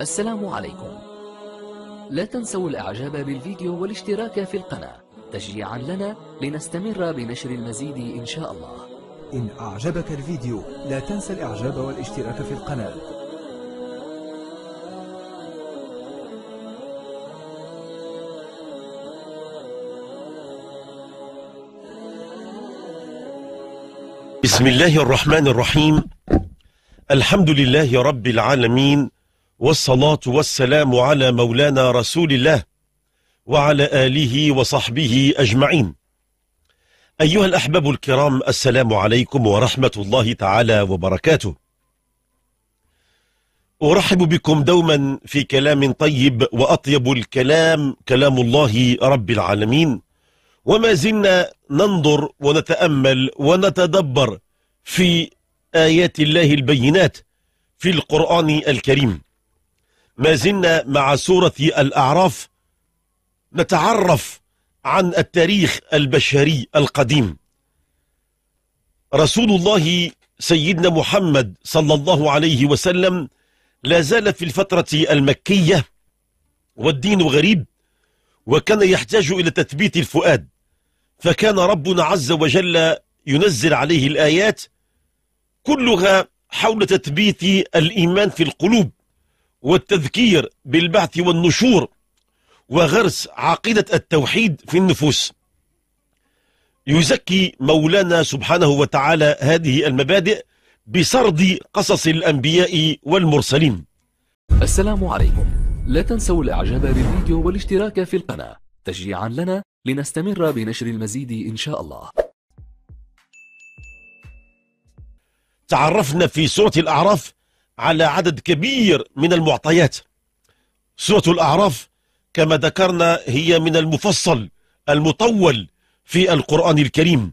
السلام عليكم. لا تنسوا الإعجاب بالفيديو والاشتراك في القناة. تشجيعا لنا لنستمر بنشر المزيد إن شاء الله. إن أعجبك الفيديو لا تنسى الإعجاب والاشتراك في القناة. بسم الله الرحمن الرحيم. الحمد لله رب العالمين والصلاة والسلام على مولانا رسول الله وعلى آله وصحبه أجمعين. أيها الأحباب الكرام السلام عليكم ورحمة الله تعالى وبركاته. أرحب بكم دوما في كلام طيب وأطيب الكلام كلام الله رب العالمين. وما زلنا ننظر ونتأمل ونتدبر في آيات الله البينات في القرآن الكريم. ما زلنا مع سورة الأعراف نتعرف عن التاريخ البشري القديم. رسول الله سيدنا محمد صلى الله عليه وسلم لا زال في الفترة المكية والدين غريب وكان يحتاج إلى تثبيت الفؤاد. فكان ربنا عز وجل ينزل عليه الآيات كلها حول تثبيت الإيمان في القلوب. والتذكير بالبعث والنشور وغرس عقيدة التوحيد في النفوس. يزكي مولانا سبحانه وتعالى هذه المبادئ بسرد قصص الأنبياء والمرسلين. السلام عليكم. لا تنسوا الإعجاب بالفيديو والاشتراك في القناة. تشجيعا لنا لنستمر بنشر المزيد إن شاء الله. تعرفنا في سورة الأعراف على عدد كبير من المعطيات. سورة الأعراف كما ذكرنا هي من المفصل المطول في القرآن الكريم.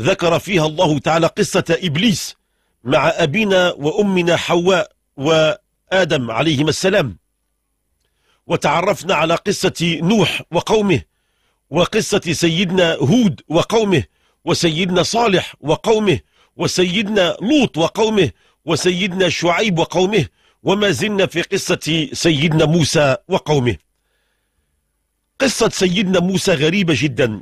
ذكر فيها الله تعالى قصة إبليس مع أبينا وأمنا حواء وآدم عليهما السلام. وتعرفنا على قصة نوح وقومه وقصة سيدنا هود وقومه وسيدنا صالح وقومه وسيدنا لوط وقومه وسيدنا شعيب وقومه وما زلنا في قصة سيدنا موسى وقومه. قصة سيدنا موسى غريبة جدا.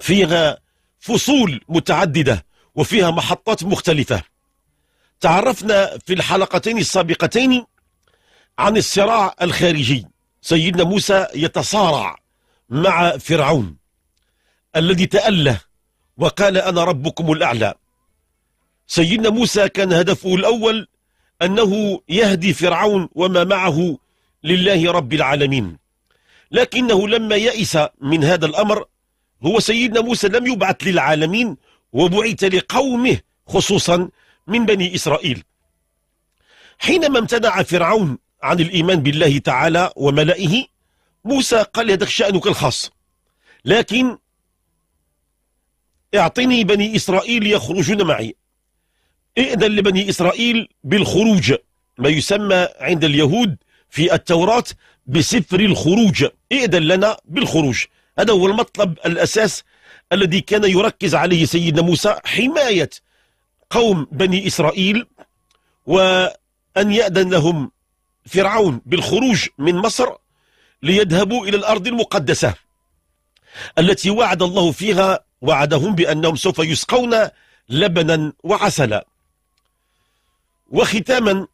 فيها فصول متعددة وفيها محطات مختلفة. تعرفنا في الحلقتين السابقتين عن الصراع الخارجي. سيدنا موسى يتصارع مع فرعون الذي تأله وقال أنا ربكم الأعلى. سيدنا موسى كان هدفه الأول أنه يهدي فرعون وما معه لله رب العالمين. لكنه لما يئس من هذا الأمر هو سيدنا موسى لم يبعث للعالمين وبعث لقومه خصوصا من بني إسرائيل. حينما امتنع فرعون عن الإيمان بالله تعالى وملئه موسى قال هذا شأنك الخاص لكن اعطني بني إسرائيل يخرجون معي. ائذن لبني إسرائيل بالخروج ما يسمى عند اليهود في التوراة بسفر الخروج. ائذن لنا بالخروج. هذا هو المطلب الأساس الذي كان يركز عليه سيدنا موسى حماية قوم بني إسرائيل وأن يأذن لهم فرعون بالخروج من مصر ليذهبوا إلى الأرض المقدسة التي وعد الله فيها وعدهم بأنهم سوف يسقون لبنا وعسلا. وختاما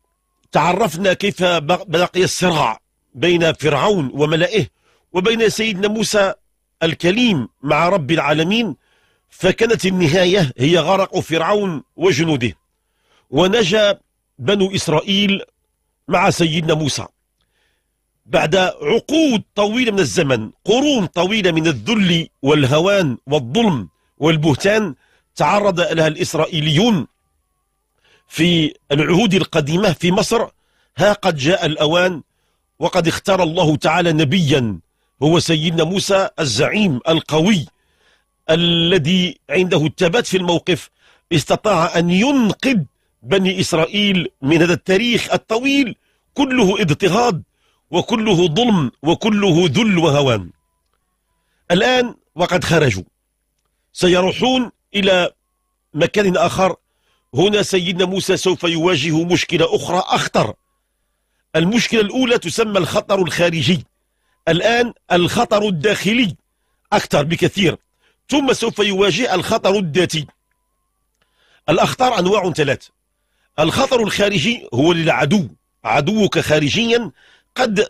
تعرفنا كيف بقي الصراع بين فرعون وملئه وبين سيدنا موسى الكليم مع رب العالمين فكانت النهاية هي غرق فرعون وجنوده ونجا بنو إسرائيل مع سيدنا موسى. بعد عقود طويلة من الزمن قرون طويلة من الذل والهوان والظلم والبهتان تعرض لها الإسرائيليون في العهود القديمة في مصر ها قد جاء الأوان وقد اختار الله تعالى نبيا هو سيدنا موسى الزعيم القوي الذي عنده الثبات في الموقف استطاع أن ينقذ بني إسرائيل من هذا التاريخ الطويل كله اضطهاد وكله ظلم وكله ذل وهوان. الآن وقد خرجوا سيروحون إلى مكان آخر هنا سيدنا موسى سوف يواجه مشكلة أخرى أخطر. المشكلة الأولى تسمى الخطر الخارجي. الآن الخطر الداخلي أكثر بكثير. ثم سوف يواجه الخطر الذاتي. الأخطار أنواع ثلاث. الخطر الخارجي هو للعدو. عدوك خارجيا قد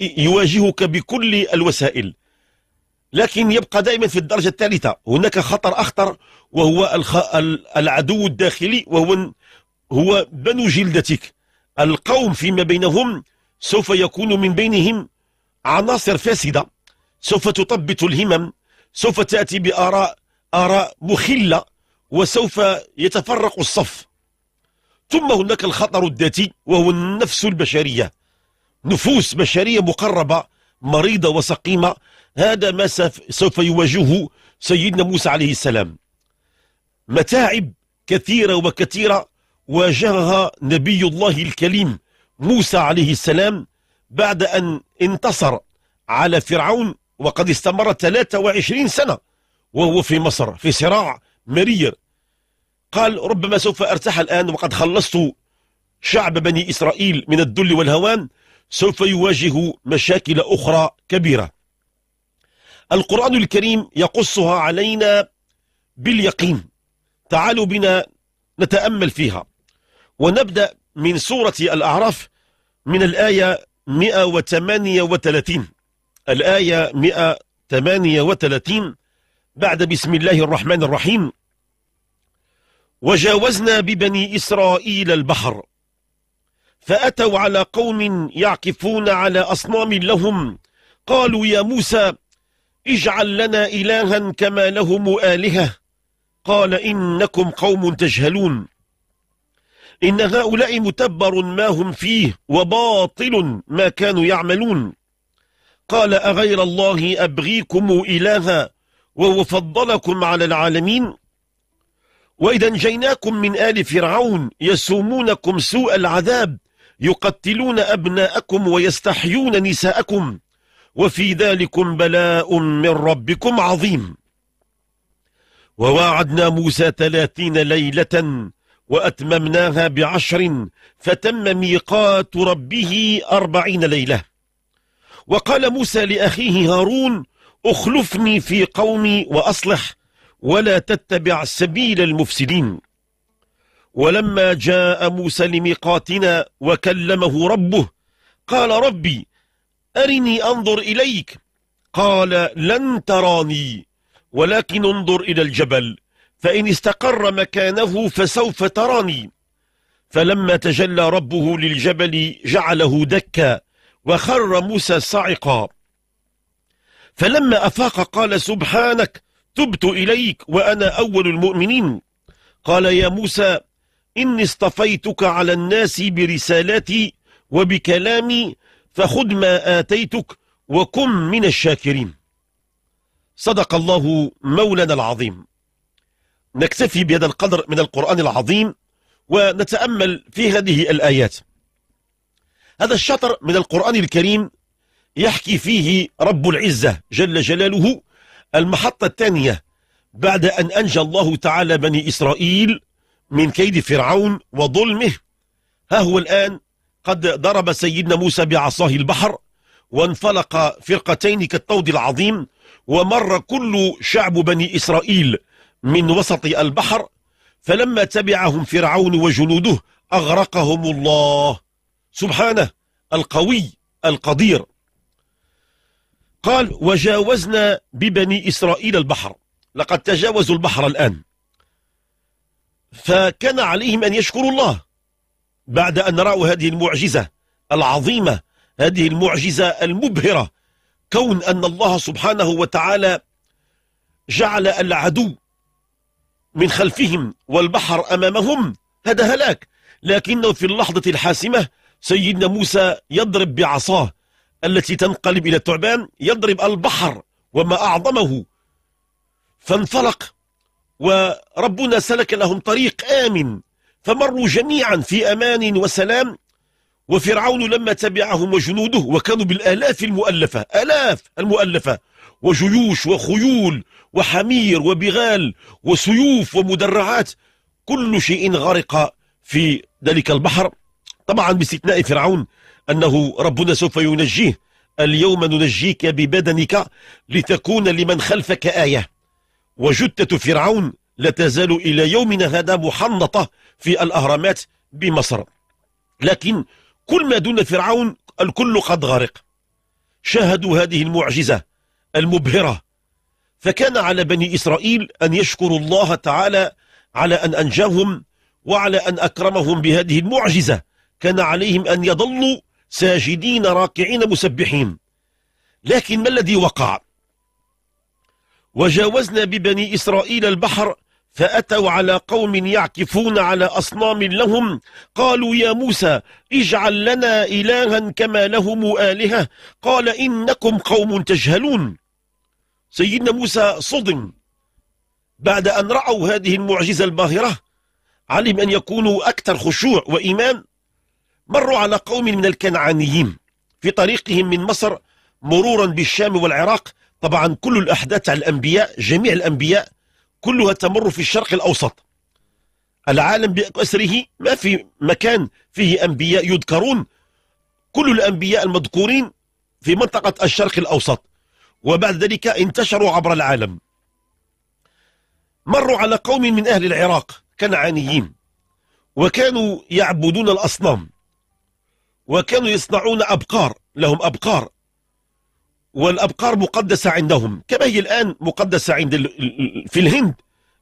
يواجهك بكل الوسائل. لكن يبقى دائما في الدرجة الثالثة. هناك خطر أخطر وهو. العدو الداخلي وهو هو بنو جلدتك. القوم فيما بينهم سوف يكون من بينهم عناصر فاسدة. سوف تطبط الهمم سوف تأتي بآراء آراء مخلة وسوف يتفرق الصف. ثم هناك الخطر الذاتي وهو النفس البشرية. نفوس بشرية مقربة مريضة وسقيمة. هذا ما سوف يواجهه سيدنا موسى عليه السلام. متاعب كثيرة وكثيرة واجهها نبي الله الكريم موسى عليه السلام بعد أن انتصر على فرعون وقد استمر 23 سنة وهو في مصر في صراع مرير. قال ربما سوف أرتاح الآن وقد خلصت شعب بني إسرائيل من الذل والهوان سوف يواجه مشاكل أخرى كبيرة. القرآن الكريم يقصها علينا باليقين. تعالوا بنا نتأمل فيها. ونبدأ من سورة الأعراف من الآية 138 الآية 138 بعد بسم الله الرحمن الرحيم. وجاوزنا ببني إسرائيل البحر فأتوا على قوم يعكفون على أصنام لهم. قالوا يا موسى اجعل لنا إلها كما لهم آلهة. قال إنكم قوم تجهلون. إن هؤلاء متبر ما هم فيه وباطل ما كانوا يعملون. قال أغير الله أبغيكم إلها وهو فضلكم على العالمين. وإذا انجيناكم من آل فرعون يسومونكم سوء العذاب يقتلون أبناءكم ويستحيون نساءكم. وفي ذلكم بلاء من ربكم عظيم. وواعدنا موسى ثلاثين ليلة وأتممناها بعشر فتم ميقات ربه أربعين ليلة. وقال موسى لأخيه هارون أخلفني في قومي وأصلح ولا تتبع سبيل المفسدين. ولما جاء موسى لميقاتنا وكلمه ربه قال ربي أرني أنظر إليك. قال لن تراني ولكن انظر إلى الجبل فإن استقر مكانه فسوف تراني. فلما تجلى ربه للجبل جعله دكا وخر موسى صعقا فلما أفاق قال سبحانك تبت إليك وأنا أول المؤمنين. قال يا موسى إني اصطفيتك على الناس برسالاتي وبكلامي فخذ ما آتيتك وكن من الشاكرين. صدق الله مولانا العظيم. نكتفي بهذا القدر من القرآن العظيم ونتأمل في هذه الآيات. هذا الشطر من القرآن الكريم يحكي فيه رب العزة جل جلاله المحطة الثانية بعد أن أنجى الله تعالى بني إسرائيل من كيد فرعون وظلمه. ها هو الآن قد ضرب سيدنا موسى بعصاه البحر وانفلق فرقتين كالطود العظيم ومر كل شعب بني إسرائيل من وسط البحر فلما تبعهم فرعون وجنوده أغرقهم الله. سبحانه القوي القدير. قال وجاوزنا ببني إسرائيل البحر لقد تجاوزوا البحر الآن. فكان عليهم أن يشكروا الله. بعد أن رأوا هذه المعجزة العظيمة هذه المعجزة المبهرة كون أن الله سبحانه وتعالى جعل العدو من خلفهم والبحر أمامهم هذا هلاك. لكنه في اللحظة الحاسمة سيدنا موسى يضرب بعصاه التي تنقلب إلى الثعبان يضرب البحر وما أعظمه. فانفلق وربنا سلك لهم طريق آمن. فمروا جميعا في أمان وسلام وفرعون لما تبعهم وجنوده وكانوا بالآلاف المؤلفة آلاف المؤلفة وجيوش وخيول وحمير وبغال وسيوف ومدرعات كل شيء غرق في ذلك البحر. طبعا باستثناء فرعون أنه ربنا سوف ينجيه. اليوم ننجيك ببدنك لتكون لمن خلفك آية. وجثة فرعون لا تزال إلى يومنا هذا محنطة في الأهرامات بمصر. لكن كل ما دون فرعون الكل قد غرق. شاهدوا هذه المعجزة المبهرة. فكان على بني إسرائيل أن يشكروا الله تعالى على أن أنجاهم وعلى أن أكرمهم بهذه المعجزة. كان عليهم أن يظلوا ساجدين راكعين مسبحين. لكن ما الذي وقع؟ وجاوزنا ببني إسرائيل البحر فأتوا على قوم يعكفون على أصنام لهم. قالوا يا موسى اجعل لنا إلها كما لهم آلهة. قال إنكم قوم تجهلون. سيدنا موسى صدم بعد أن رأوا هذه المعجزة الباهرة. علم أن يكونوا أكثر خشوع وإيمان. مروا على قوم من الكنعانيين في طريقهم من مصر مرورا بالشام والعراق. طبعا كل الأحداث على الأنبياء جميع الأنبياء كلها تمر في الشرق الأوسط. العالم بأسره ما في مكان فيه أنبياء يذكرون. كل الأنبياء المذكورين في منطقة الشرق الأوسط. وبعد ذلك انتشروا عبر العالم. مروا على قوم من أهل العراق كنعانيين. وكانوا يعبدون الأصنام. وكانوا يصنعون أبقار لهم أبقار. والأبقار مقدسة عندهم. كما هي الآن مقدسة عند في الهند.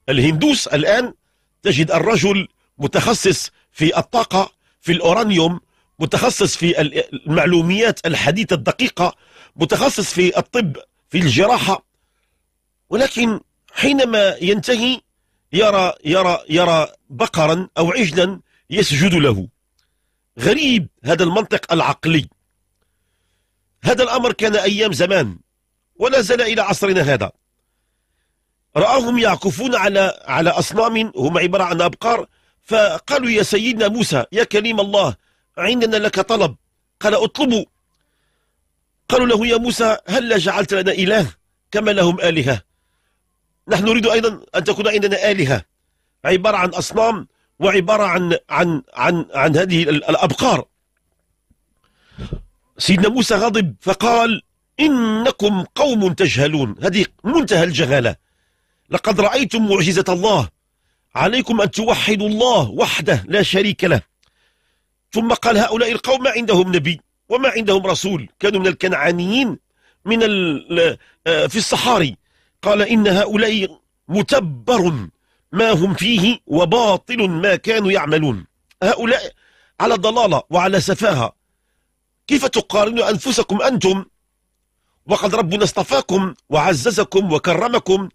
الهندوس الآن تجد الرجل متخصص في الطاقة في الأورانيوم متخصص في المعلوميات الحديثة الدقيقة متخصص في الطب في الجراحة. ولكن حينما ينتهي يرى يرى يرى بقرا أو عجلا يسجد له. غريب هذا المنطق العقلي. هذا الأمر كان أيام زمان ولا زال إلى عصرنا هذا. رآهم يعكفون على على أصنام هم عبارة عن أبقار فقالوا يا سيدنا موسى يا كريم الله عندنا لك طلب. قال اطلبوا. قالوا له يا موسى هل جعلت لنا إله كما لهم آلهة؟ نحن نريد أيضا أن تكون عندنا آلهة عبارة عن أصنام وعبارة عن عن عن عن هذه الأبقار. سيدنا موسى غضب فقال إنكم قوم تجهلون. هذه منتهى الجهالة. لقد رأيتم معجزة الله. عليكم أن توحدوا الله وحده لا شريك له. ثم قال هؤلاء القوم ما عندهم نبي وما عندهم رسول. كانوا من الكنعانيين من آه، في الصحاري. قال إن هؤلاء متبر ما هم فيه وباطل ما كانوا يعملون. هؤلاء على ضلالة وعلى سفاهة. كيف تقارنوا أنفسكم أنتم؟ وقد ربنا اصطفاكم وعززكم وكرمكم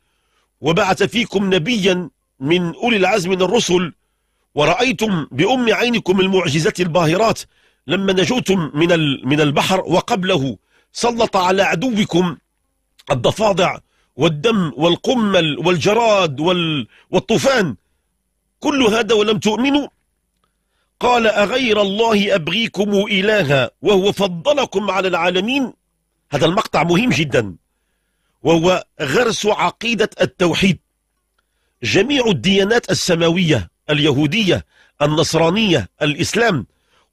وبعث فيكم نبيا من أولي العزم من الرسل. ورأيتم بأم عينكم المعجزات الباهرات لما نجوتم من من البحر وقبله. سلط على عدوكم الضفادع والدم والقمل والجراد والطوفان. كل هذا ولم تؤمنوا؟ قال أغير الله أبغيكم إلها وهو فضلكم على العالمين. هذا المقطع مهم جدا. وهو غرس عقيدة التوحيد. جميع الديانات السماوية اليهودية النصرانية الإسلام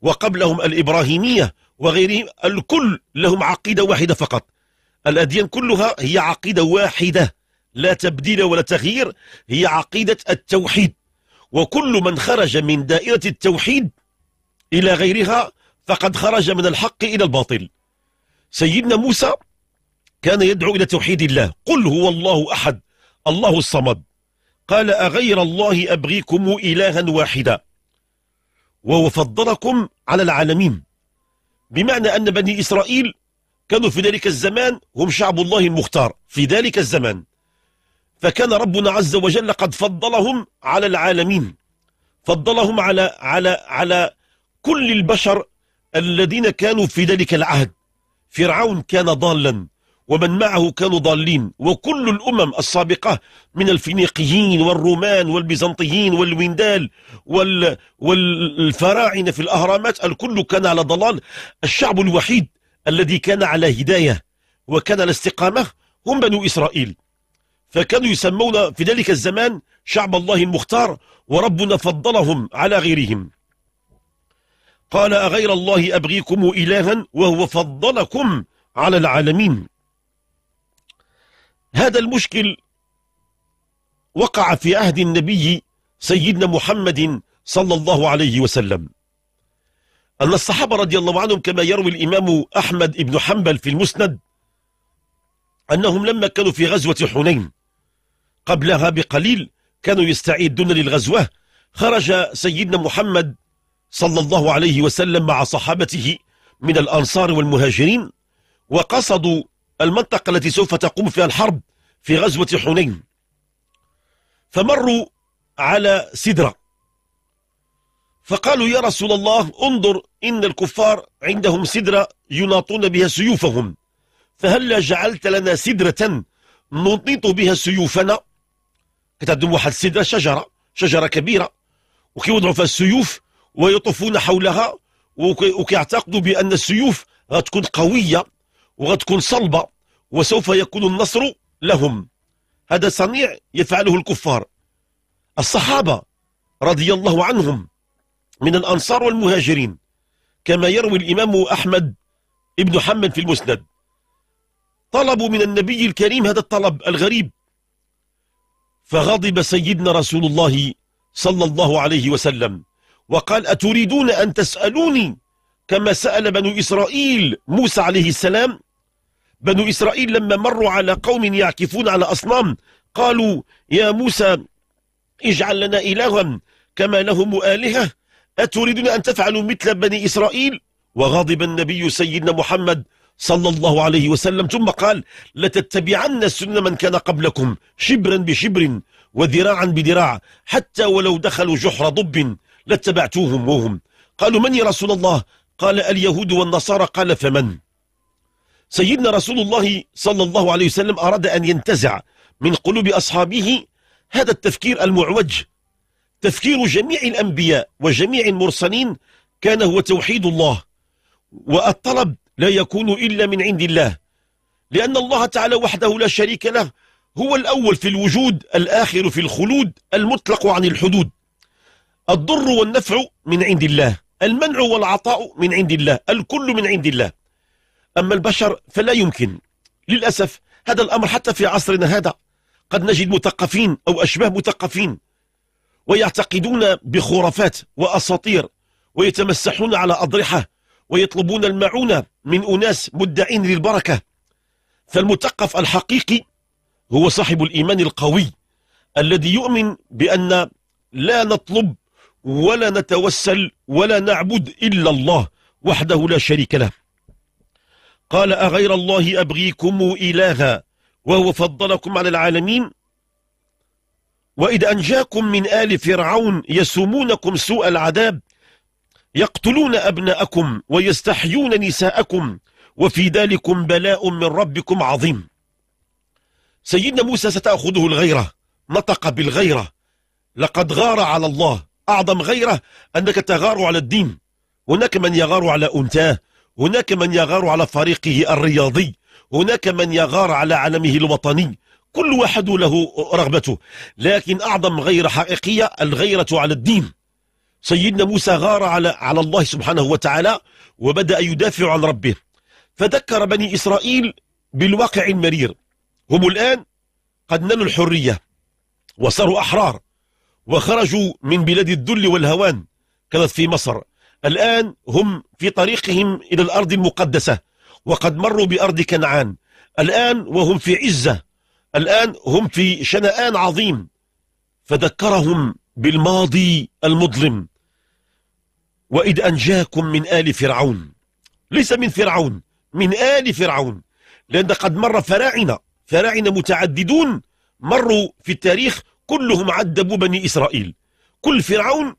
وقبلهم الإبراهيمية وغيرهم الكل لهم عقيدة واحدة فقط. الأديان كلها هي عقيدة واحدة. لا تبديل ولا تغيير هي عقيدة التوحيد. وكل من خرج من دائرة التوحيد إلى غيرها فقد خرج من الحق إلى الباطل. سيدنا موسى كان يدعو إلى توحيد الله. قل هو الله أحد الله الصمد. قال أغير الله أبغيكم إلها واحدا. وهو فضلكم على العالمين. بمعنى أن بني إسرائيل كانوا في ذلك الزمان هم شعب الله المختار. في ذلك الزمان فكان ربنا عز وجل قد فضلهم على العالمين. فضلهم على على على كل البشر الذين كانوا في ذلك العهد. فرعون كان ضالا ومن معه كانوا ضالين. وكل الأمم السابقة من الفينيقيين والرومان والبيزنطيين والويندال وال والفراعنة في الأهرامات الكل كان على ضلال. الشعب الوحيد الذي كان على هداية وكان على استقامة هم بنو إسرائيل. فكانوا يسمون في ذلك الزمان شعب الله المختار وربنا فضلهم على غيرهم. قال أغير الله أبغيكم إلها وهو فضلكم على العالمين. هذا المشكل وقع في عهد النبي سيدنا محمد صلى الله عليه وسلم. أن الصحابة رضي الله عنهم كما يروي الإمام أحمد بن حنبل في المسند أنهم لما كانوا في غزوة حنين قبلها بقليل كانوا يستعدون للغزوة خرج سيدنا محمد صلى الله عليه وسلم مع صحابته من الأنصار والمهاجرين وقصدوا المنطقة التي سوف تقوم فيها الحرب في غزوة حنين. فمروا على سدرة. فقالوا يا رسول الله انظر إن الكفار عندهم سدرة يناطون بها سيوفهم فهل جعلت لنا سدرة ننطيط بها سيوفنا؟ كتعدم واحد السدرة شجرة شجرة كبيرة وكيوضعوا فيها السيوف ويطوفون حولها وكيعتقدوا بأن السيوف غتكون قوية وغتكون صلبة وسوف يكون النصر لهم. هذا صنيع يفعله الكفار. الصحابة رضي الله عنهم من الأنصار والمهاجرين كما يروي الإمام أحمد ابن حمد في المسند. طلبوا من النبي الكريم هذا الطلب الغريب فغضب سيدنا رسول الله صلى الله عليه وسلم وقال أتريدون أن تسألوني كما سأل بنو إسرائيل موسى عليه السلام؟ بنو إسرائيل لما مروا على قوم يعكفون على أصنام قالوا يا موسى اجعل لنا إلها كما لهم آلهة أتريدون أن تفعلوا مثل بني إسرائيل؟ وغضب النبي سيدنا محمد صلى الله عليه وسلم ثم قال لتتبعن سنن من كان قبلكم شبرا بشبر وذراعا بذراع حتى ولو دخلوا جحر ضب لاتبعتوهم وهم. قالوا من يا رسول الله؟ قال اليهود والنصارى. قال فمن؟ سيدنا رسول الله صلى الله عليه وسلم أراد أن ينتزع من قلوب أصحابه هذا التفكير المعوج. تفكير جميع الأنبياء وجميع المرسلين كان هو توحيد الله والطلب لا يكون إلا من عند الله. لأن الله تعالى وحده لا شريك له. هو الأول في الوجود الآخر في الخلود المطلق عن الحدود. الضر والنفع من عند الله المنع والعطاء من عند الله الكل من عند الله. أما البشر فلا يمكن. للأسف هذا الأمر حتى في عصرنا هذا قد نجد مثقفين أو أشباه مثقفين. ويعتقدون بخرافات وأساطير ويتمسحون على أضرحة ويطلبون المعونة من أناس مدعين للبركة. فالمثقف الحقيقي هو صاحب الإيمان القوي الذي يؤمن بأن لا نطلب ولا نتوسل ولا نعبد إلا الله وحده لا شريك له. قال أغير الله أبغيكم إلها وهو فضلكم على العالمين. وإذا أنجاكم من آل فرعون يسومونكم سوء العذاب يقتلون أبناءكم ويستحيون نساءكم وفي ذلكم بلاء من ربكم عظيم. سيدنا موسى ستأخذه الغيرة نطق بالغيرة. لقد غار على الله أعظم غيرة أنك تغار على الدين. هناك من يغار على أنتاه هناك من يغار على فريقه الرياضي هناك من يغار على علمه الوطني. كل واحد له رغبته لكن أعظم غيرة حقيقية الغيرة على الدين. سيدنا موسى غار على على الله سبحانه وتعالى وبدأ يدافع عن ربه. فذكر بني إسرائيل بالواقع المرير. هم الآن قد نالوا الحرية وصاروا أحرار وخرجوا من بلاد الذل والهوان كانت في مصر. الآن هم في طريقهم إلى الأرض المقدسة وقد مروا بأرض كنعان. الآن وهم في عزة. الآن هم في شنآن عظيم. فذكرهم بالماضي المظلم. وإذ أنجاكم من آل فرعون. ليس من فرعون من آل فرعون. لأن قد مر فراعنة فراعنة متعددون مروا في التاريخ كلهم عذبوا بني إسرائيل. كل فرعون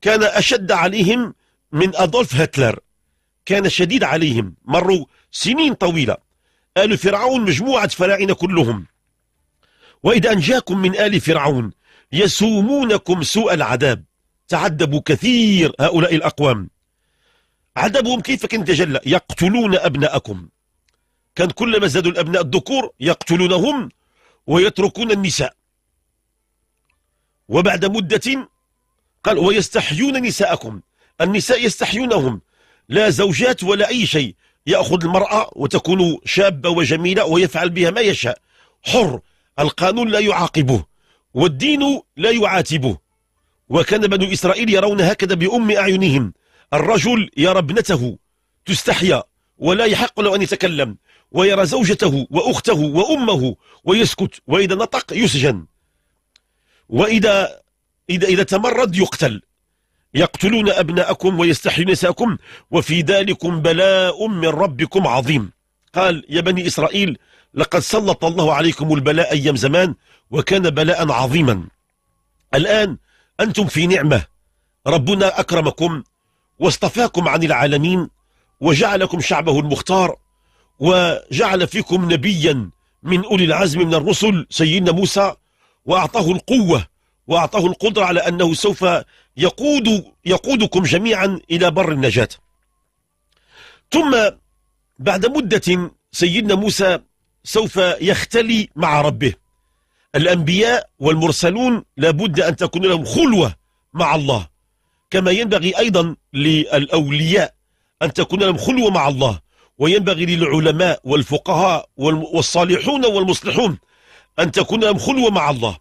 كان أشد عليهم من أدولف هتلر. كان شديد عليهم. مروا سنين طويلة. آل فرعون مجموعة فراعنة كلهم. وإذا أنجاكم من آل فرعون يسومونكم سوء العذاب. تعذبوا كثير هؤلاء الأقوام. عذابهم كيف كان يتجلى يقتلون أبناءكم. كان كلما زادوا الأبناء الذكور يقتلونهم ويتركون النساء. وبعد مدة قال ويستحيون نساءكم. النساء يستحيونهم. لا زوجات ولا أي شيء. يأخذ المرأة وتكون شابة وجميلة ويفعل بها ما يشاء. حر. القانون لا يعاقبه. والدين لا يعاتبه. وكان بنو إسرائيل يرون هكذا بأم أعينهم. الرجل يرى ابنته تستحيا ولا يحق له أن يتكلم ويرى زوجته وأخته وأمه ويسكت وإذا نطق يسجن. وإذا إذا, إذا تمرد يقتل. يقتلون أبناءكم ويستحيون نساءكم وفي ذلكم بلاء من ربكم عظيم. قال يا بني إسرائيل لقد سلط الله عليكم البلاء أيام زمان وكان بلاء عظيما. الآن أنتم في نعمة. ربنا أكرمكم واصطفاكم عن العالمين وجعلكم شعبه المختار وجعل فيكم نبيا من أولي العزم من الرسل سيدنا موسى وأعطاه القوة وأعطاه القدرة على أنه سوف يقود يقودكم جميعا إلى بر النجاة. ثم بعد مدة سيدنا موسى سوف يختلي مع ربه. الأنبياء والمرسلون لابد أن تكون لهم خلوة مع الله. كما ينبغي أيضا للأولياء أن تكون لهم خلوة مع الله. وينبغي للعلماء والفقهاء والصالحون والمصلحون أن تكون لهم خلوة مع الله.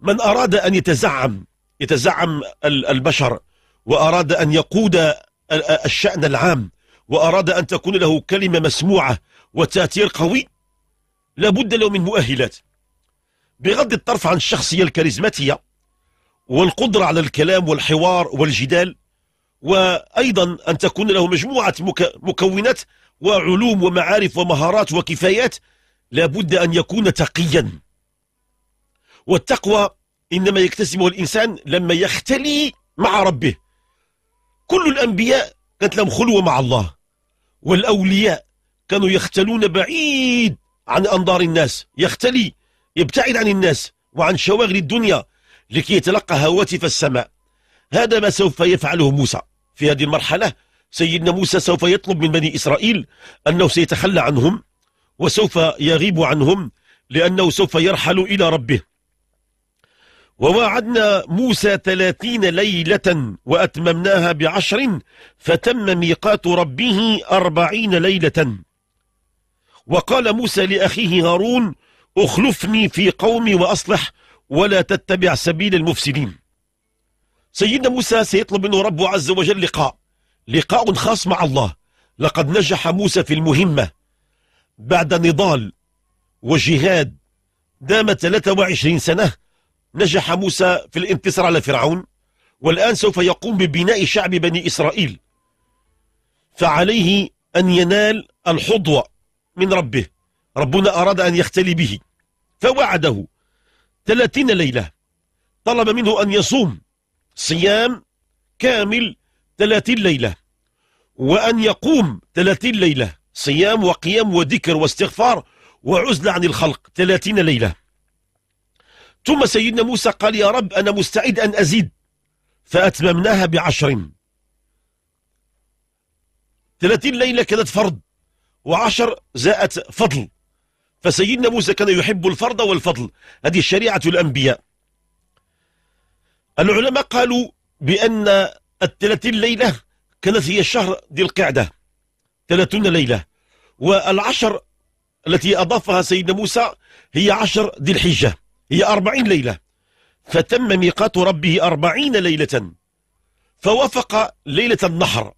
من أراد أن يتزعم يتزعم البشر وأراد أن يقود الشأن العام وأراد أن تكون له كلمة مسموعة وتأثير قوي لابد له من مؤهلات. بغض الطرف عن الشخصية الكاريزماتية والقدرة على الكلام والحوار والجدال وأيضا أن تكون له مجموعة مكونات وعلوم ومعارف ومهارات وكفايات لابد أن يكون تقيا. والتقوى إنما يكتسبه الإنسان لما يختلي مع ربه. كل الأنبياء كانت لهم خلوة مع الله والأولياء كانوا يختلون بعيد عن أنظار الناس. يختلي يبتعد عن الناس وعن شواغل الدنيا لكي يتلقى هواتف السماء. هذا ما سوف يفعله موسى. في هذه المرحلة سيدنا موسى سوف يطلب من بني إسرائيل أنه سيتخلى عنهم وسوف يغيب عنهم لأنه سوف يرحل إلى ربه. ووعدنا موسى ثلاثين ليلة وأتممناها بعشر فتم ميقات ربه أربعين ليلة. وقال موسى لأخيه هارون اخلفني في قومي وأصلح ولا تتبع سبيل المفسدين. سيدنا موسى سيطلب منه ربه عز وجل لقاء لقاء خاص مع الله. لقد نجح موسى في المهمة بعد نضال وجهاد دام 23 سنة. نجح موسى في الانتصار على فرعون والآن سوف يقوم ببناء شعب بني إسرائيل. فعليه أن ينال الحظوة من ربه. ربنا أراد أن يختلي به فوعده. ثلاثين ليلة طلب منه أن يصوم. صيام كامل ثلاثين ليلة وأن يقوم ثلاثين ليلة. صيام وقيام وذكر واستغفار وعزلة عن الخلق ثلاثين ليلة. ثم سيدنا موسى قال يا رب أنا مستعد أن أزيد. فأتممناها بعشر. ثلاثين ليلة كانت فرض وعشر زاءت فضل. فسيدنا موسى كان يحب الفرض والفضل. هذه شريعة الأنبياء. العلماء قالوا بأن الثلاثين ليلة كانت هي الشهر ذي القعدة. ثلاثون ليلة. والعشر التي أضافها سيدنا موسى هي عشر ذي الحجة. هي أربعين ليلة. فتم ميقات ربه أربعين ليلة. فوافق ليلة النحر.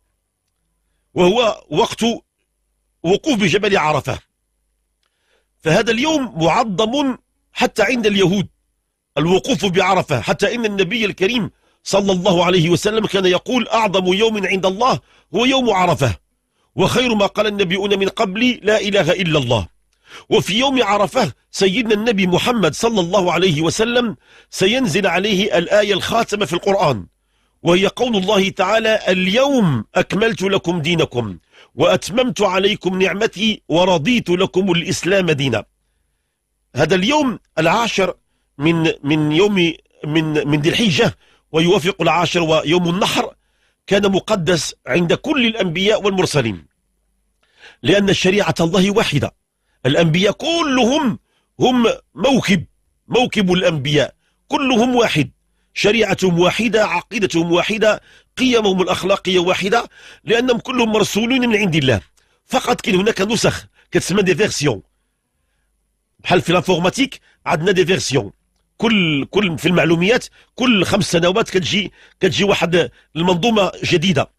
وهو وقت وقوف بجبل عرفة. فهذا اليوم معظم حتى عند اليهود الوقوف بعرفة حتى إن النبي الكريم صلى الله عليه وسلم كان يقول أعظم يوم عند الله هو يوم عرفة وخير ما قال النبيون من قبلي لا إله إلا الله. وفي يوم عرفة سيدنا النبي محمد صلى الله عليه وسلم سينزل عليه الآية الخاتمة في القرآن. وهي قول الله تعالى اليوم أكملت لكم دينكم وأتممت عليكم نعمتي ورضيت لكم الإسلام دينا. هذا اليوم العاشر من من يوم من من ذي الحجة ويوافق العاشر ويوم النحر كان مقدس عند كل الأنبياء والمرسلين. لأن شريعة الله واحدة الأنبياء كلهم هم موكب موكب الأنبياء كلهم واحد. شريعتهم واحدة عقيدتهم واحدة قيمهم الأخلاقية واحدة لأنهم كلهم مرسولون من عند الله. فقط كاين هناك نسخ كتسمى des versions. بحال في l'informatique عندنا des versions. كل كل في المعلوميات كل خمس سنوات كتجي كتجي واحد المنظومة جديدة.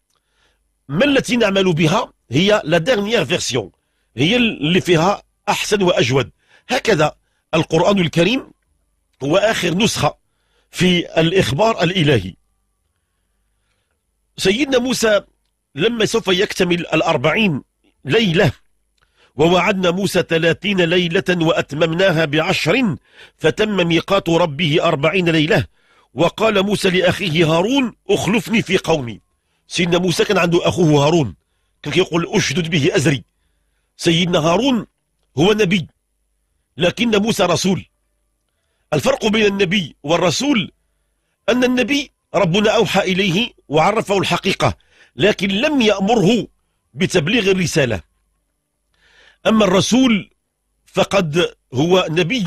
ما التي نعمل بها؟ هي la dernière version هي اللي فيها أحسن وأجود. هكذا القرآن الكريم هو آخر نسخة. في الإخبار الإلهي. سيدنا موسى لما سوف يكتمل الأربعين ليلة ووعدنا موسى ثلاثين ليلة وأتممناها بعشر فتم ميقات ربه أربعين ليلة. وقال موسى لأخيه هارون أخلفني في قومي. سيدنا موسى كان عنده أخوه هارون كان يقول أشدد به أزري. سيدنا هارون هو نبي لكن موسى رسول. الفرق بين النبي والرسول أن النبي ربنا أوحى إليه وعرفه الحقيقة لكن لم يأمره بتبليغ الرسالة. أما الرسول فقد هو نبي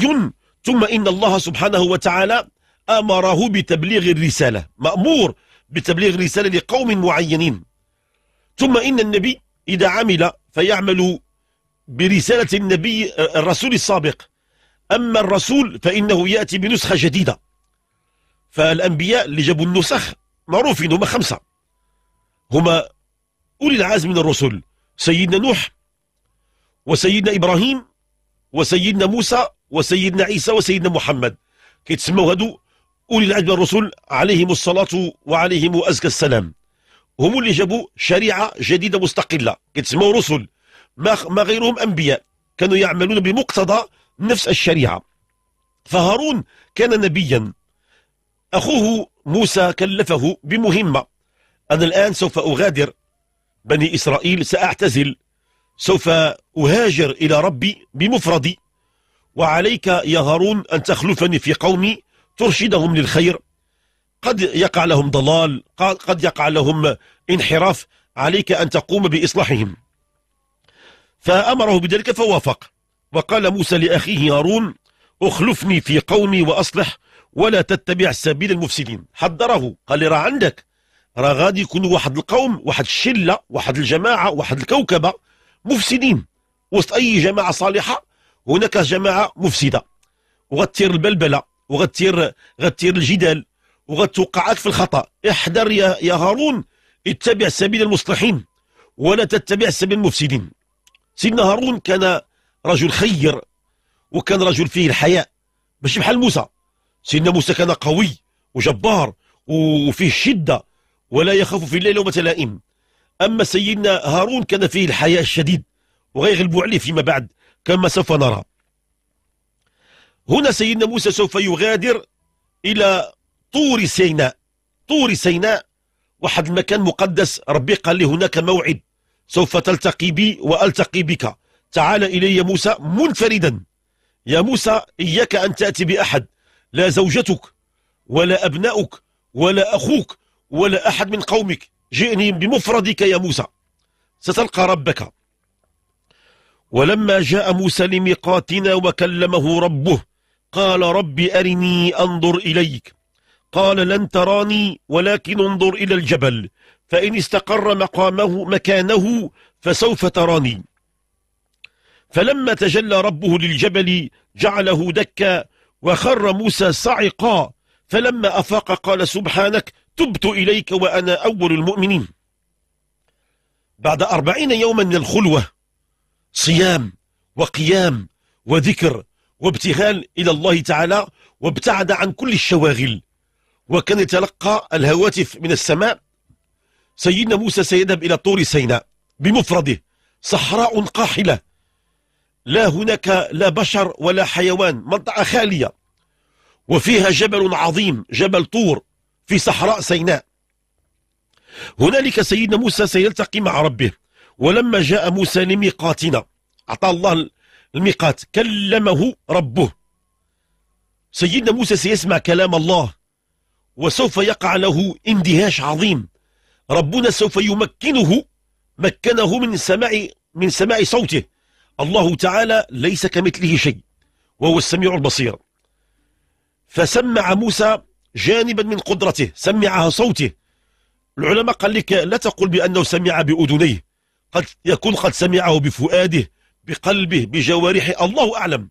ثم إن الله سبحانه وتعالى أمره بتبليغ الرسالة مأمور بتبليغ الرسالة لقوم معينين. ثم إن النبي إذا عمل فيعمل برسالة النبي الرسول السابق. أما الرسول فإنه يأتي بنسخة جديدة. فالأنبياء اللي جابوا النسخ معروفين هم خمسة. هما أولي العزم من الرسل سيدنا نوح وسيدنا إبراهيم وسيدنا موسى وسيدنا عيسى وسيدنا محمد. كيتسموا هادو أولي العزم من الرسل عليهم الصلاة وعليهم أزكى السلام. هم اللي جابوا شريعة جديدة مستقلة. كيتسموا رسل ما غيرهم أنبياء. كانوا يعملون بمقتضى نفس الشريعة. فهارون كان نبيا. أخوه موسى كلفه بمهمة. أنا الآن سوف أغادر بني إسرائيل سأعتزل. سوف أهاجر إلى ربي بمفردي. وعليك يا هارون أن تخلفني في قومي ترشدهم للخير. قد يقع لهم ضلال قد يقع لهم انحراف. عليك أن تقوم بإصلاحهم. فأمره بذلك فوافق. وقال موسى لأخيه هارون أخلفني في قومي وأصلح ولا تتبع سبيل المفسدين. حذره قال لي راه عندك. راه غادي يكونوا واحد القوم واحد الشلة واحد الجماعة واحد الكوكبة مفسدين وسط أي جماعة صالحة. هناك جماعة مفسدة. وغتثير البلبلة وغتثير غتثير الجدال وغتوقعك في الخطأ. احذر يا يا هارون اتبع سبيل المصلحين ولا تتبع سبيل المفسدين. سيدنا هارون كان رجل خير وكان رجل فيه الحياء ماشي بحال موسى. سيدنا موسى كان قوي وجبار وفيه شدة ولا يخاف في الليل لومة لائم. أما سيدنا هارون كان فيه الحياء الشديد وغيغلب عليه فيما بعد كما سوف نرى. هنا سيدنا موسى سوف يغادر إلى طور سيناء طور سيناء واحد المكان مقدس. ربي قال لي هناك موعد سوف تلتقي بي وألتقي بك. تعال إلي موسى منفردا. يا موسى إياك أن تأتي بأحد. لا زوجتك ولا أبناؤك ولا أخوك ولا أحد من قومك. جئني بمفردك يا موسى. ستلقى ربك. ولما جاء موسى لميقاتنا وكلمه ربه قال رب أرني أنظر إليك. قال لن تراني ولكن انظر إلى الجبل. فإن استقر مقامه مكانه فسوف تراني. فلما تجلى ربه للجبل جعله دكا وخر موسى صعقا فلما أفاق قال سبحانك تبت إليك وأنا أول المؤمنين. بعد أربعين يوما من الخلوة صيام وقيام وذكر وابتهال إلى الله تعالى وابتعد عن كل الشواغل وكان يتلقى الهواتف من السماء. سيدنا موسى سيذهب إلى طور سيناء بمفرده صحراء قاحلة لا هناك لا بشر ولا حيوان منطقة خالية. وفيها جبل عظيم جبل طور في صحراء سيناء. هنالك سيدنا موسى سيلتقي مع ربه. ولما جاء موسى لميقاتنا أعطى الله الميقات كلمه ربه. سيدنا موسى سيسمع كلام الله وسوف يقع له اندهاش عظيم. ربنا سوف يمكنه مكنه من سماع من سماع صوته. الله تعالى ليس كمثله شيء وهو السميع البصير. فسمع موسى جانبا من قدرته سمعها صوته. العلماء قال لك لا تقول بأنه سمع بأذنيه قد يكون قد سمعه بفؤاده بقلبه بجوارحه الله أعلم.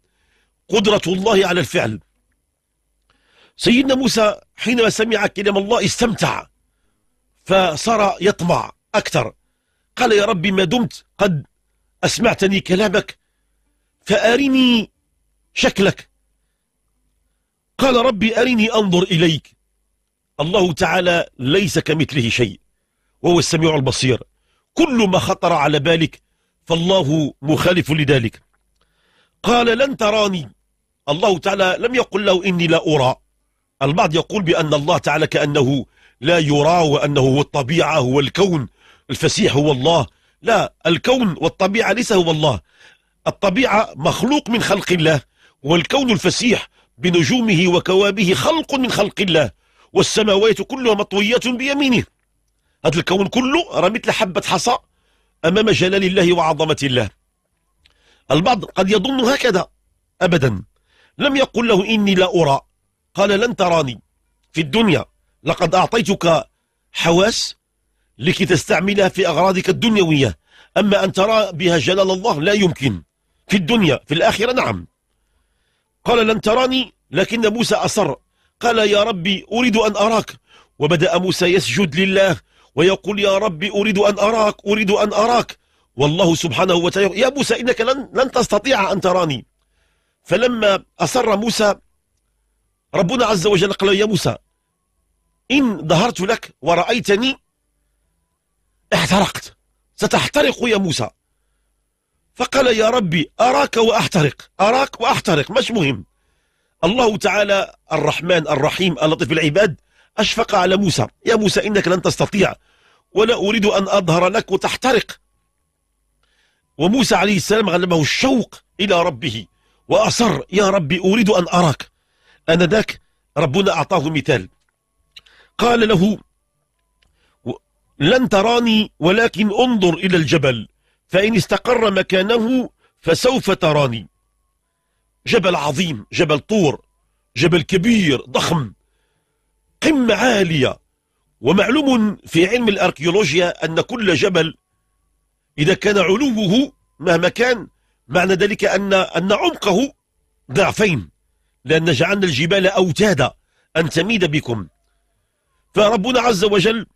قدرة الله على الفعل. سيدنا موسى حينما سمع كلام الله استمتع فصار يطمع أكثر. قال يا ربي ما دمت قد أسمعتني كلامك فأرني شكلك. قال ربي أرني أنظر إليك. الله تعالى ليس كمثله شيء وهو السميع البصير. كل ما خطر على بالك فالله مخالف لذلك. قال لن تراني. الله تعالى لم يقل له إني لا أرى. البعض يقول بأن الله تعالى كأنه لا يرى وأنه هو الطبيعة هو الكون. الفسيح هو الله. لا الكون والطبيعة ليس هو الله. الطبيعة مخلوق من خلق الله والكون الفسيح بنجومه وكوابه خلق من خلق الله والسماوات كلها مطويات بيمينه. هذا الكون كله راه مثل حبة حصى أمام جلال الله وعظمة الله. البعض قد يظن هكذا أبدا. لم يقل له إني لا أرى. قال لن تراني. في الدنيا لقد أعطيتك حواس لكي تستعملها في أغراضك الدنيوية. أما أن ترى بها جلال الله لا يمكن. في الدنيا في الآخرة نعم. قال لن تراني لكن موسى أصر. قال يا ربي أريد أن أراك. وبدأ موسى يسجد لله ويقول يا ربي أريد أن أراك أريد أن أراك. والله سبحانه وتعالى يا موسى إنك لن, لن تستطيع أن تراني. فلما أصر موسى ربنا عز وجل قال يا موسى إن ظهرت لك ورأيتني احترقت ستحترق يا موسى. فقال يا ربي أراك وأحترق. أراك وأحترق. مش مهم؟ الله تعالى الرحمن الرحيم اللطيف بالعباد أشفق على موسى. يا موسى إنك لن تستطيع ولا أريد أن أظهر لك وتحترق. وموسى عليه السلام غلبه الشوق إلى ربه وأصر يا ربي أريد أن أراك. أنا ذاك ربنا أعطاه مثال. قال له لن تراني ولكن انظر إلى الجبل. فإن استقر مكانه فسوف تراني. جبل عظيم جبل طور جبل كبير ضخم قمة عالية. ومعلوم في علم الأركيولوجيا أن كل جبل إذا كان علوه مهما كان معنى ذلك أن, أن عمقه ضعفين. لأن جعلنا الجبال أوتادا أن تميد بكم. فربنا عز وجل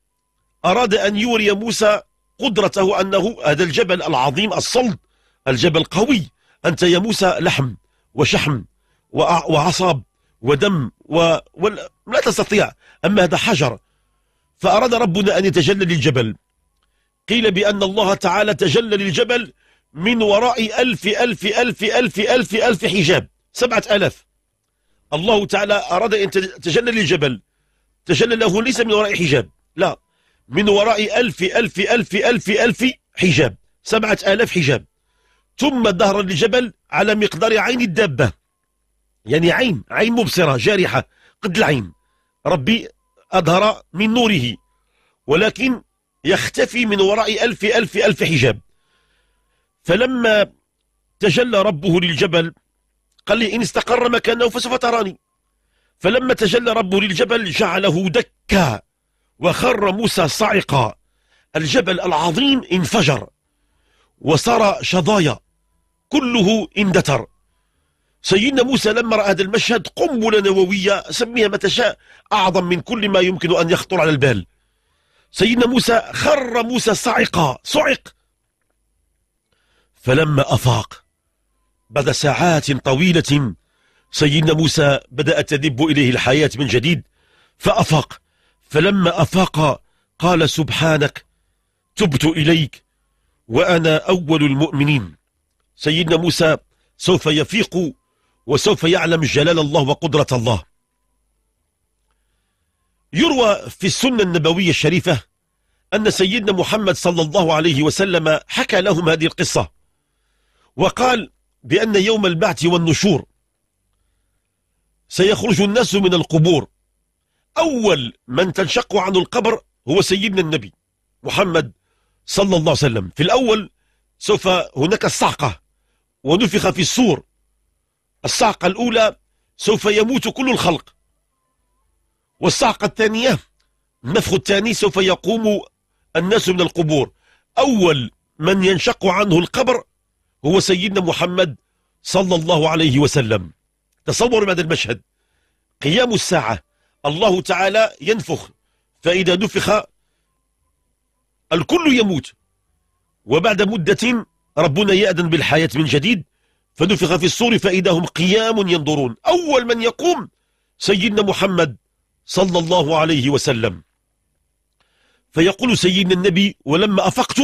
أراد أن يوري موسى قدرته أنه هذا الجبل العظيم الصلد الجبل قوي. أنت يا موسى لحم وشحم وعصاب ودم و... لا تستطيع. أما هذا حجر فأراد ربنا أن يتجلى للجبل. قيل بأن الله تعالى تجلى للجبل من وراء ألف ألف ألف ألف ألف ألف حجاب سبعة ألاف. الله تعالى أراد أن تجلى للجبل. تجلى له ليس من وراء حجاب لا. من وراء ألف ألف ألف ألف ألف حجاب. سبعة آلاف حجاب. ثم ظهر الجبل على مقدار عين الدابة. يعني عين عين مبصرة جارحة قد العين. ربي أظهر من نوره ولكن يختفي من وراء ألف ألف ألف حجاب. فلما تجلى ربه للجبل قال لي إن استقر مكانه فسوف تراني. فلما تجلى ربه للجبل جعله دكا. وخر موسى صعقا الجبل العظيم انفجر وصار شظايا. كله اندتر. سيدنا موسى لما رأى هذا المشهد قنبلة نووية سميها ما تشاء أعظم من كل ما يمكن أن يخطر على البال. سيدنا موسى خر موسى صعقا صعق. فلما أفاق بعد ساعات طويلة سيدنا موسى بدأت تدب إليه الحياة من جديد فأفاق. فلما أفاق قال سبحانك تبت إليك وأنا أول المؤمنين. سيدنا موسى سوف يفيق وسوف يعلم جلال الله وقدرة الله. يروى في السنة النبوية الشريفة أن سيدنا محمد صلى الله عليه وسلم حكى لهم هذه القصة وقال بأن يوم البعث والنشور سيخرج الناس من القبور. أول من تنشق عنه القبر هو سيدنا النبي محمد صلى الله عليه وسلم. في الأول سوف هناك الصعقة ونفخ في الصور. الصعقة الأولى سوف يموت كل الخلق. والصعقة الثانية النفخ الثاني سوف يقوم الناس من القبور. أول من ينشق عنه القبر هو سيدنا محمد صلى الله عليه وسلم. تصور هذا المشهد؟ قيام الساعة الله تعالى ينفخ فإذا نفخ الكل يموت. وبعد مدة ربنا يأذن بالحياة من جديد فنفخ في الصور فإذا هم قيام ينظرون. أول من يقوم سيدنا محمد صلى الله عليه وسلم. فيقول سيدنا النبي ولما أفقت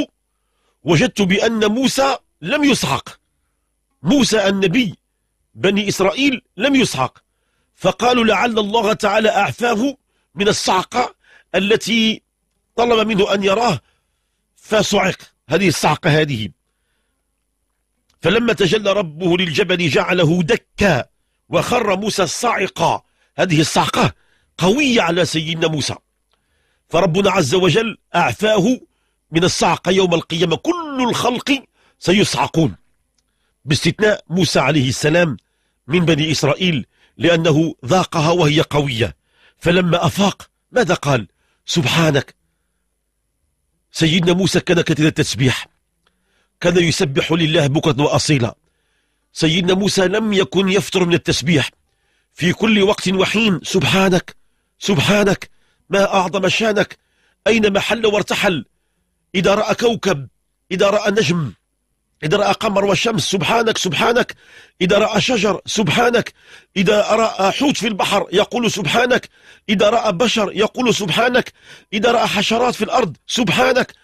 وجدت بأن موسى لم يصعق موسى النبي بني إسرائيل لم يصعق فقالوا لعل الله تعالى أعفاه من الصعقة التي طلب منه أن يراه فصعق هذه الصعقة هذه. فلما تجلى ربه للجبل جعله دكا وخر موسى الصاعقة. هذه الصعقة قوية على سيدنا موسى. فربنا عز وجل أعفاه من الصعقة يوم القيامة. كل الخلق سيصعقون. باستثناء موسى عليه السلام من بني إسرائيل لأنه ذاقها وهي قوية. فلما أفاق ماذا قال؟ سبحانك. سيدنا موسى كان كثير التسبيح. كان يسبح لله بكرة وأصيلا. سيدنا موسى لم يكن يفتر من التسبيح. في كل وقت وحين سبحانك سبحانك ما أعظم شانك. أين محل وارتحل إذا رأى كوكب إذا رأى نجم إذا رأى قمر وشمس سبحانك سبحانك. إذا رأى شجر سبحانك. إذا رأى حوت في البحر يقول سبحانك. إذا رأى بشر يقول سبحانك. إذا رأى حشرات في الأرض سبحانك.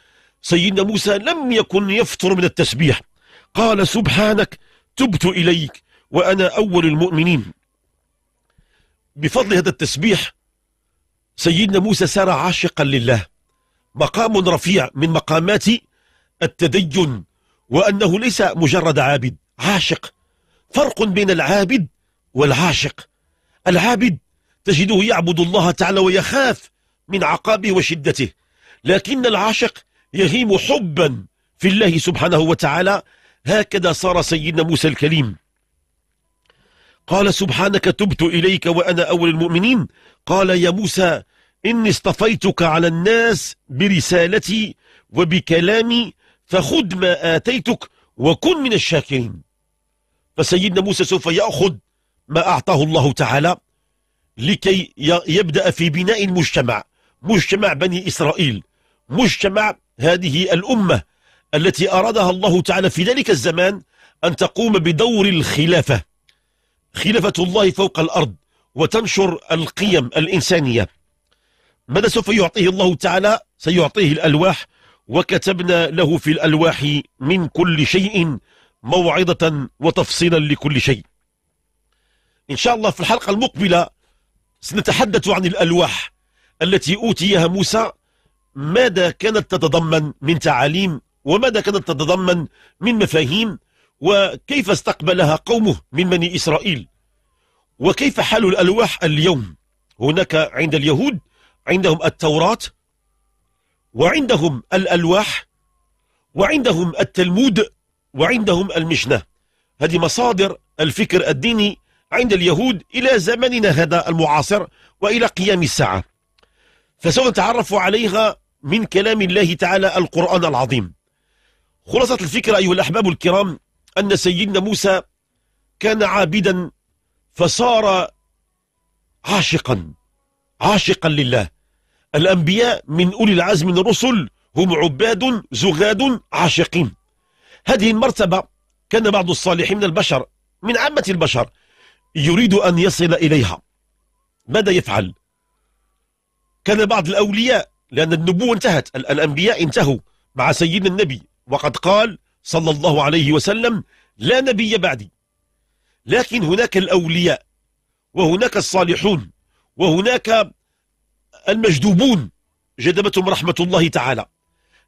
سيدنا موسى لم يكن يفطر من التسبيح. قال سبحانك تبت إليك وأنا أول المؤمنين. بفضل هذا التسبيح سيدنا موسى سار عاشقا لله. مقام رفيع من مقامات التدين. وأنه ليس مجرد عابد عاشق. فرق بين العابد والعاشق. العابد تجده يعبد الله تعالى ويخاف من عقابه وشدته لكن العاشق يهيم حبا في الله سبحانه وتعالى. هكذا صار سيدنا موسى الكليم قال سبحانك تبت إليك وأنا أول المؤمنين. قال يا موسى إني اصطفيتك على الناس برسالتي وبكلامي فخذ ما آتيتك وكن من الشاكرين. فسيدنا موسى سوف يأخذ ما أعطاه الله تعالى لكي يبدأ في بناء المجتمع مجتمع بني إسرائيل مجتمع هذه الأمة التي أرادها الله تعالى في ذلك الزمان أن تقوم بدور الخلافة. خلافة الله فوق الأرض وتنشر القيم الإنسانية. ماذا سوف يعطيه الله تعالى؟ سيعطيه الألواح وكتبنا له في الألواح من كل شيء موعظة وتفصيلا لكل شيء. إن شاء الله في الحلقة المقبلة سنتحدث عن الألواح التي أوتيها موسى. ماذا كانت تتضمن من تعاليم وماذا كانت تتضمن من مفاهيم وكيف استقبلها قومه من بني إسرائيل وكيف حال الألواح اليوم؟ هناك عند اليهود عندهم التوراة وعندهم الألواح وعندهم التلمود وعندهم المشنة. هذه مصادر الفكر الديني عند اليهود إلى زمننا هذا المعاصر وإلى قيام الساعة. فسوف نتعرف عليها من كلام الله تعالى القرآن العظيم. خلاصة الفكرة أيها الأحباب الكرام أن سيدنا موسى كان عابدا فصار عاشقا عاشقا لله. الأنبياء من أولي العزم من الرسل هم عباد زغاد عاشقين. هذه المرتبة كان بعض الصالحين من البشر من عامة البشر يريد أن يصل إليها. ماذا يفعل؟ كان بعض الأولياء لأن النبوة انتهت الأنبياء انتهوا مع سيدنا النبي وقد قال صلى الله عليه وسلم لا نبي بعدي. لكن هناك الأولياء وهناك الصالحون وهناك المجدوبون جدبتهم رحمة الله تعالى.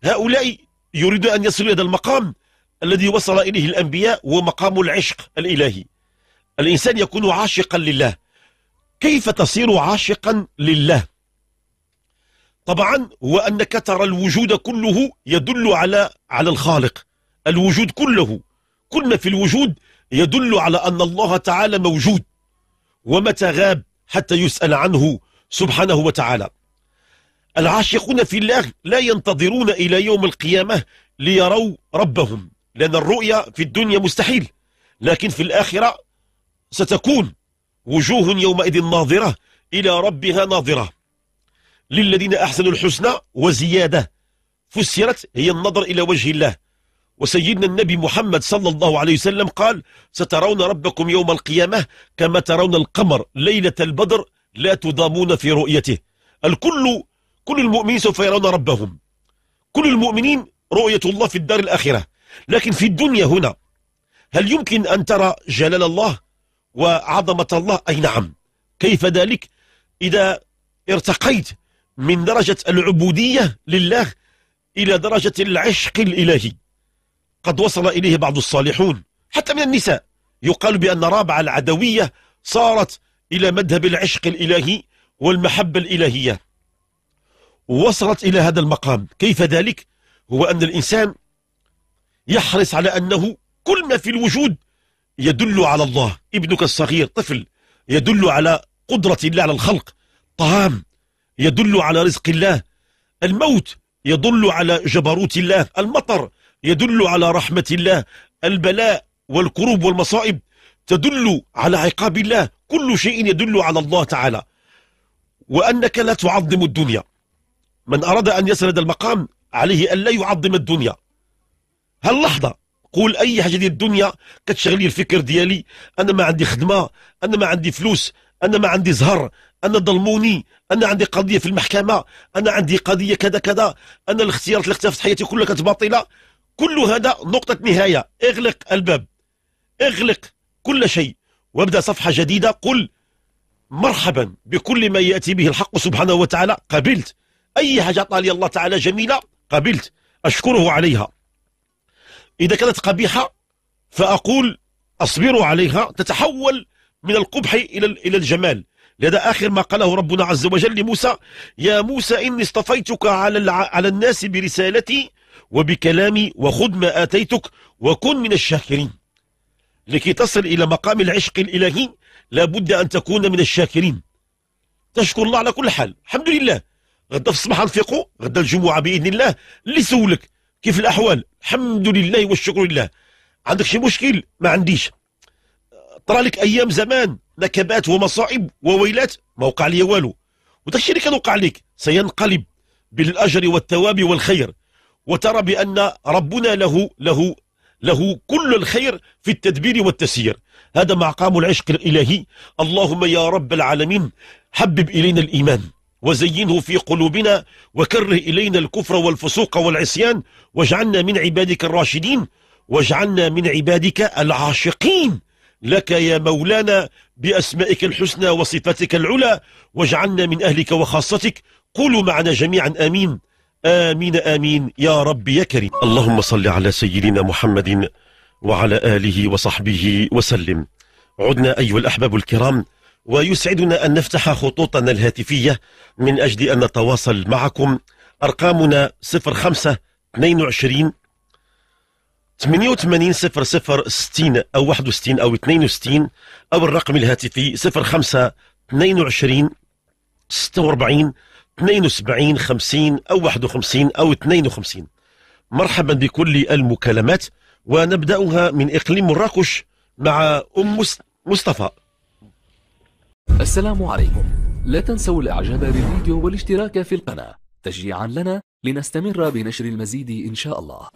هؤلاء يريدون أن يصلوا إلى المقام الذي وصل إليه الأنبياء هو مقام العشق الإلهي. الإنسان يكون عاشقا لله. كيف تصير عاشقا لله؟ طبعا هو أنك ترى الوجود كله يدل على على الخالق. الوجود كله. كل ما في الوجود يدل على أن الله تعالى موجود. ومتى غاب حتى يسأل عنه؟ سبحانه وتعالى. العاشقون في الله لا ينتظرون إلى يوم القيامة ليروا ربهم لأن الرؤية في الدنيا مستحيل لكن في الآخرة ستكون وجوه يومئذ ناظرة إلى ربها ناظرة. للذين أحسنوا الحسنى وزيادة فسرت هي النظر إلى وجه الله. وسيدنا النبي محمد صلى الله عليه وسلم قال سترون ربكم يوم القيامة كما ترون القمر ليلة البدر لا تضامون في رؤيته. الكل كل المؤمنين سوف يرون ربهم. كل المؤمنين رؤية الله في الدار الآخرة. لكن في الدنيا هنا هل يمكن أن ترى جلال الله وعظمة الله؟ أي نعم. كيف ذلك؟ إذا ارتقيت من درجة العبودية لله إلى درجة العشق الإلهي. قد وصل إليه بعض الصالحون حتى من النساء. يقال بأن رابعة العدوية صارت إلى مذهب العشق الإلهي والمحبة الإلهية. وصلت إلى هذا المقام. كيف ذلك؟ هو أن الإنسان يحرص على أنه كل ما في الوجود يدل على الله. ابنك الصغير طفل يدل على قدرة الله على الخلق. طعام يدل على رزق الله. الموت يدل على جبروت الله. المطر يدل على رحمة الله. البلاء والكروب والمصائب تدل على عقاب الله. كل شيء يدل على الله تعالى. وأنك لا تعظم الدنيا. من أراد أن هذا المقام عليه أن لا يعظم الدنيا. هل لحظة؟ قول أي حاجة ديال الدنيا كتشغل لي الفكر ديالي. أنا ما عندي خدمة أنا ما عندي فلوس أنا ما عندي زهر أنا ظلموني أنا عندي قضية في المحكمة أنا عندي قضية كذا كذا أنا الاختيارات اللي في حياتي كلها كانت باطلة. كل هذا نقطة نهاية. اغلق الباب. اغلق كل شيء. وابدأ صفحة جديدة. قل مرحبا بكل ما يأتي به الحق سبحانه وتعالى. قبلت. أي حاجة أعطى الله تعالى جميلة؟ قبلت. أشكره عليها. إذا كانت قبيحة فأقول أصبر عليها. تتحول من القبح إلى إلى الجمال. لذا آخر ما قاله ربنا عز وجل لموسى يا موسى إني اصطفيتك على على الناس برسالتي وبكلامي وخذ ما آتيتك وكن من الشاكرين. لكي تصل إلى مقام العشق الإلهي لابد أن تكون من الشاكرين. تشكر الله على كل حال. الحمد لله. غدا في الصباح نفيقوا غدا الجمعة بإذن الله. اللي سولك كيف الأحوال؟ الحمد لله والشكر لله. عندك شي مشكل؟ ما عنديش. طرى لك أيام زمان. نكبات ومصائب وويلات. ما وقع لي والو. وداك الشيء اللي كان وقع لك سينقلب بالأجر والثواب والخير. وترى بأن ربنا له له له كل الخير في التدبير والتسيير. هذا مقام العشق الإلهي. اللهم يا رب العالمين حبب إلينا الإيمان وزينه في قلوبنا وكره إلينا الكفر والفسوق والعصيان واجعلنا من عبادك الراشدين واجعلنا من عبادك العاشقين. لك يا مولانا بأسمائك الحسنى وصفاتك العلى واجعلنا من أهلك وخاصتك. قولوا معنا جميعا آمين. آمين آمين. يا رب يا كريم. اللهم صل على سيدنا محمد وعلى آله وصحبه وسلم. عدنا أيها الأحباب الكرام ويسعدنا أن نفتح خطوطنا الهاتفية من أجل أن نتواصل معكم. أرقامنا 05 22 88 00 60 أو 61 أو 62 أو الرقم الهاتفي 05 22 46 72 50 أو 51 أو 52 مرحبا بكل المكالمات ونبدأها من إقليم مراكش مع أم مصطفى. السلام عليكم. لا تنسوا الإعجاب بالفيديو والاشتراك في القناة. تشجيعا لنا لنستمر بنشر المزيد إن شاء الله.